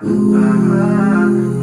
ah.